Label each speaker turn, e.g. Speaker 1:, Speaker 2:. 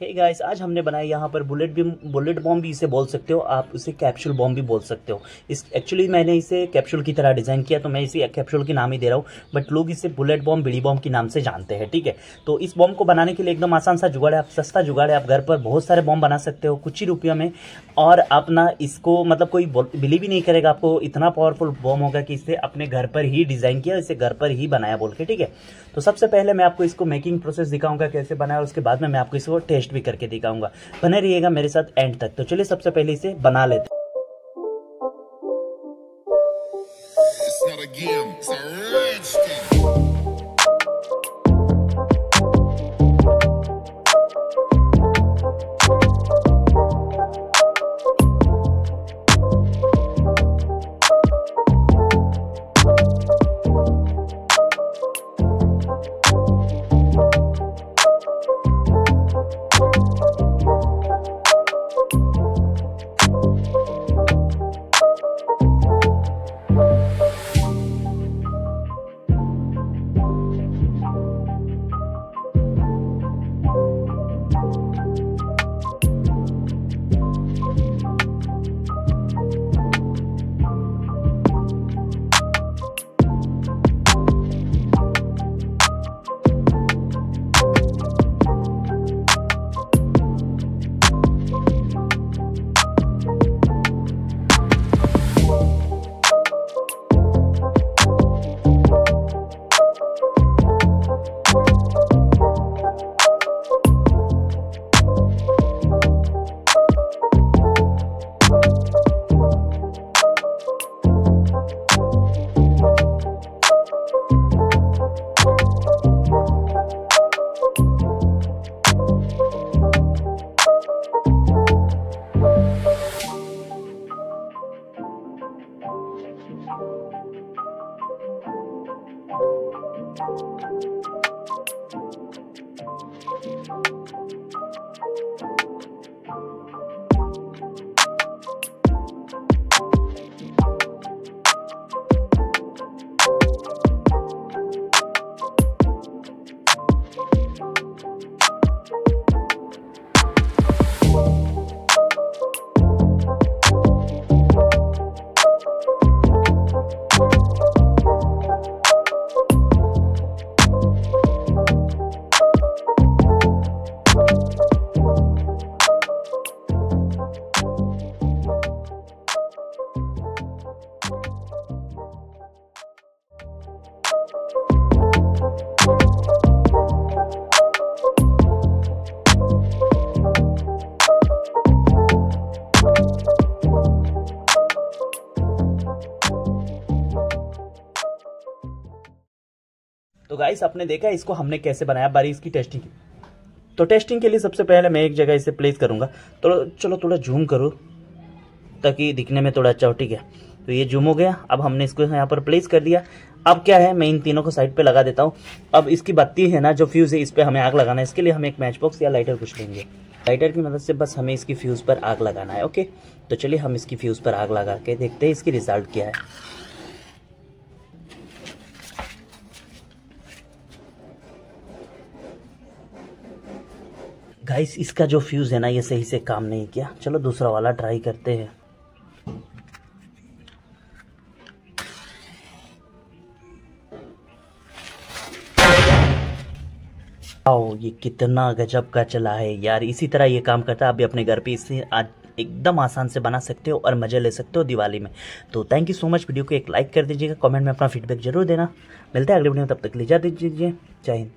Speaker 1: हे hey guys आज हमने बनाया यहाँ पर बुलेट भी बुलेट बॉम्ब भी इसे बोल सकते हो। आप इसे कैप्सूल बॉम्ब भी बोल सकते हो। इस एक्चुअली मैंने इसे कैप्सूल की तरह डिज़ाइन किया तो मैं इसे कैप्सूल के नाम ही दे रहा हूँ। बट लोग इसे बुलेट बॉम्ब बिड़ी बॉम्ब के नाम से जानते हैं, ठीक है? तो इस बॉम्ब को बनाने के लिए एकदम आसान सा जुगाड़ है। आप सस्ता जुगाड़ है। आप घर पर बहुत सारे बॉम्ब बना सकते हो, कुछ ही रुपयों में। और अपना इसको मतलब कोई बिलीव ही नहीं करेगा आपको। इतना पावरफुल बॉम्ब होगा कि इसे अपने घर पर ही डिज़ाइन किया, इसे घर पर ही बनाया बोल के, ठीक है? तो सबसे पहले मैं आपको इसको मेकिंग प्रोसेस दिखाऊँगा, कैसे बनाया उसके बाद में मैं आपको इसको टेस्ट टेस्ट भी करके दिखाऊँगा। बने रहिएगा मेरे साथ एंड तक। तो चलिए सबसे पहले इसे बना लेते Thank you. तो गाइस आपने देखा इसको हमने कैसे बनाया बारी इसकी टेस्टिंग की तो टेस्टिंग के लिए सबसे पहले मैं एक जगह इसे प्लेस करूँगा। तो चलो थोड़ा जूम करो, ताकि दिखने में थोड़ा अच्छा हो ठीक है तो ये जूम हो गया। अब हमने इसको यहाँ पर प्लेस कर दिया। अब क्या है? मैं इन तीनों को साइड पे लगा देता हूँ। अब इसकी बत्ती है ना, जो फ्यूज़ है, इस पर हमें आग लगाना है। इसके लिए हम एक मैच बॉक्स या लाइटर कुछ लेंगे। लाइटर की मदद से बस हमें इसकी फ्यूज़ पर आग लगाना है ओके तो चलिए हम इसकी फ्यूज़ पर आग लगा के देखते हैं इसकी रिज़ल्ट क्या है। गाइस इसका जो फ्यूज़ है ना, ये सही से काम नहीं किया। चलो दूसरा वाला ट्राई करते हैं। आओ, ये कितना गजब का चला है यार। इसी तरह ये काम करता है, आप भी अपने घर पे इसे आज एकदम आसान से बना सकते हो और मज़े ले सकते हो दिवाली में। तो thank you so much video को एक लाइक कर दीजिएगा कमेंट में अपना फीडबैक ज़रूर देना। मिलता है अगले वीडियो में, तब तक ले जा दीजिए। जय हिंद।